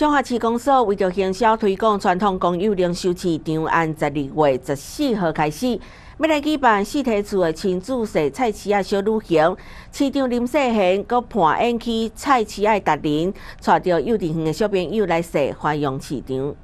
中华市公所为着营销推广传统公有零售市场，按十二月十四号开始，要来举办四体厝的亲子式菜市啊小旅行。市长林世贤搁盘演起菜市仔达人，带着幼稚园的小朋友来试花样市场。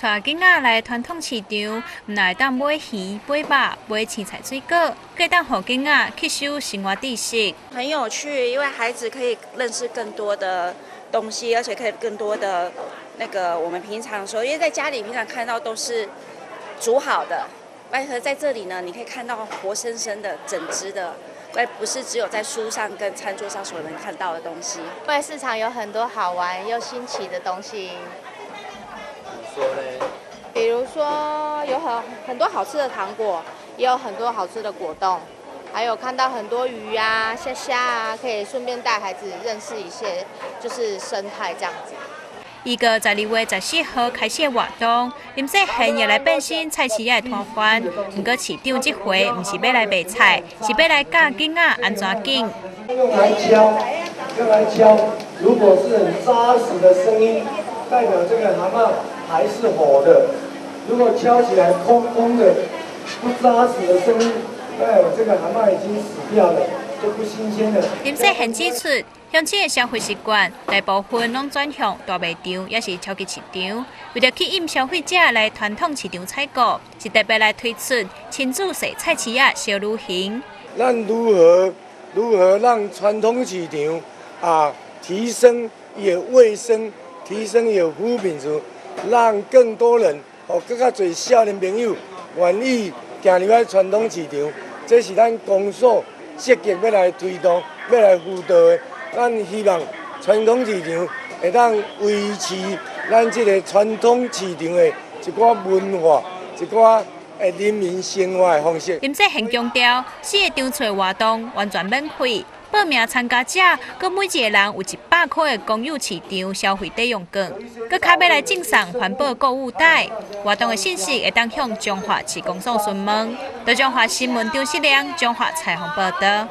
带囡仔来传统市场，唔来当买鱼、买肉、买青菜水果，可以当互囡仔吸收生活知识。很有趣，因为孩子可以认识更多的。东西，而且可以更多的那个我们平常说，因为在家里平常看到都是煮好的，但是在这里呢，你可以看到活生生的整只的，而不是只有在书上跟餐桌上所能看到的东西。外市场有很多好玩又新奇的东西。说呢？比如说有很很多好吃的糖果，也有很多好吃的果冻。还有看到很多鱼啊、虾虾啊，可以顺便带孩子认识一些就是生态这样子。一个十二月十四号开始的活动，林世贤也来变身菜市仔的摊贩。不过市长这回不是要来卖菜，是要来教囡仔安怎拣。用来敲，用来敲。如果是很扎实的声音，代表这个蛤蟆还是活的；如果敲起来空空的、不扎实的声音。哎，这个蛤蟆已经死掉了，就不新鲜了。林世贤指出，乡亲的消费习惯大部分拢转向大卖场，也是超级市场。为了吸引消费者来传统市场采购，是特别来推出亲子式菜市啊小旅行。咱如何如何让传统市场啊提升也卫生，提升也服务品质，让更多人哦更加多少年朋友愿意行入来传统市场。这是咱公所积极要来推动、要来辅导的。咱希望传统市场会当维持咱这个传统市场的一寡文化、一寡诶人民生活的方式。林世贤强调，四个场次活动完全免费，报名参加者，佮每一个人有一百块的公有市场消费抵用券，佮卡要来赠送环保购物袋。活动的信息会当向中华市公所询问。在中华新闻张世亮，中华采访报道。